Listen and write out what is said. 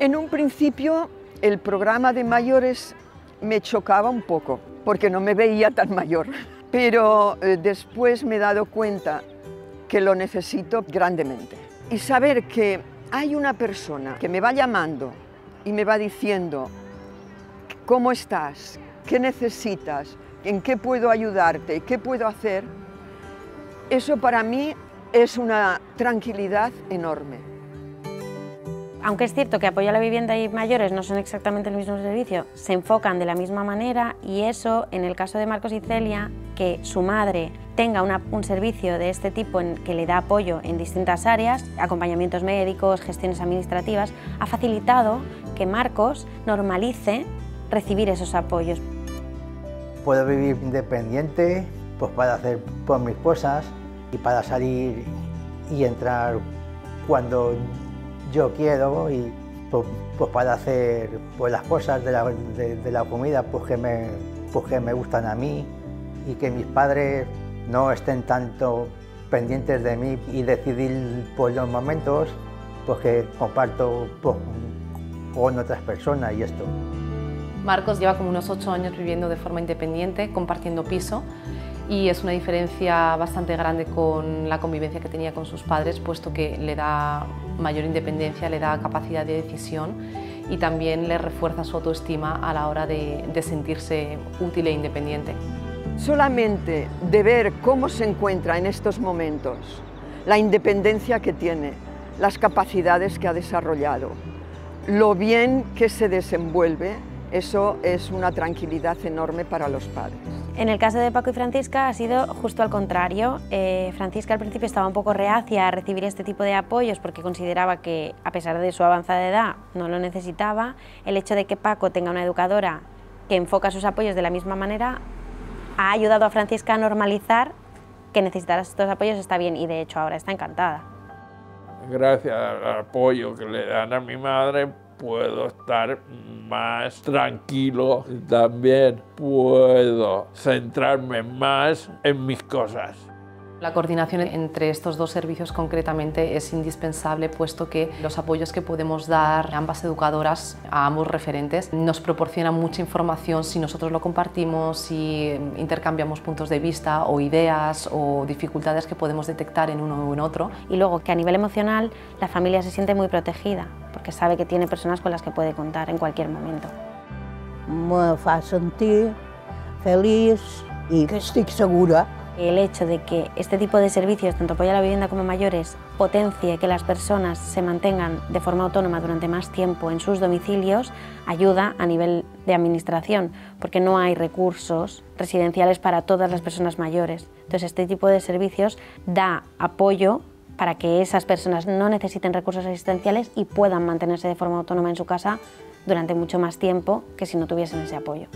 En un principio el programa de mayores me chocaba un poco, porque no me veía tan mayor, pero eh, después me he dado cuenta que lo necesito grandemente. Y saber que hay una persona que me va llamando y me va diciendo, ¿cómo estás? ¿Qué necesitas? ¿En qué puedo ayudarte? ¿Qué puedo hacer? Eso para mí es una tranquilidad enorme. Aunque es cierto que apoyo a la vivienda y mayores no son exactamente el mismo servicio, se enfocan de la misma manera y eso, en el caso de Marcos y Celia, que su madre tenga un servicio de este tipo en que le da apoyo en distintas áreas, acompañamientos médicos, gestiones administrativas, ha facilitado que Marcos normalice recibir esos apoyos. Puedo vivir independiente, pues para hacer mis cosas y para salir y entrar cuando yo quiero y pues, pues para hacer pues, las cosas de la, de, la comida pues que, me, pues que me gustan a mí y que mis padres no estén tanto pendientes de mí y decidir por los momentos pues que comparto pues, con otras personas y esto. Marcos lleva como unos ocho años viviendo de forma independiente, compartiendo piso y es una diferencia bastante grande con la convivencia que tenía con sus padres, puesto que le da mayor independencia, le da capacidad de decisión y también le refuerza su autoestima a la hora de, sentirse útil e independiente. Solamente de ver cómo se encuentra en estos momentos, la independencia que tiene, las capacidades que ha desarrollado, lo bien que se desenvuelve, eso es una tranquilidad enorme para los padres. En el caso de Paco y Francisca ha sido justo al contrario. Eh, Francisca al principio estaba un poco reacia a recibir este tipo de apoyos porque consideraba que, a pesar de su avanzada edad, no lo necesitaba. El hecho de que Paco tenga una educadora que enfoca sus apoyos de la misma manera ha ayudado a Francisca a normalizar que necesitar estos apoyos está bien y de hecho ahora está encantada. Gracias al apoyo que le dan a mi madre, puedo estar más tranquilo, también puedo centrarme más en mis cosas. La coordinación entre estos dos servicios concretamente es indispensable puesto que los apoyos que podemos dar a ambas educadoras, a ambos referentes, nos proporcionan mucha información si nosotros lo compartimos, si intercambiamos puntos de vista o ideas o dificultades que podemos detectar en uno o en otro. Y luego que a nivel emocional la familia se siente muy protegida porque sabe que tiene personas con las que puede contar en cualquier momento. Me fa sentir feliz y que estoy segura el hecho de que este tipo de servicios, tanto apoyo a la vivienda como mayores, potencie que las personas se mantengan de forma autónoma durante más tiempo en sus domicilios, ayuda a nivel de administración, porque no hay recursos residenciales para todas las personas mayores. Entonces, este tipo de servicios da apoyo para que esas personas no necesiten recursos asistenciales y puedan mantenerse de forma autónoma en su casa durante mucho más tiempo que si no tuviesen ese apoyo.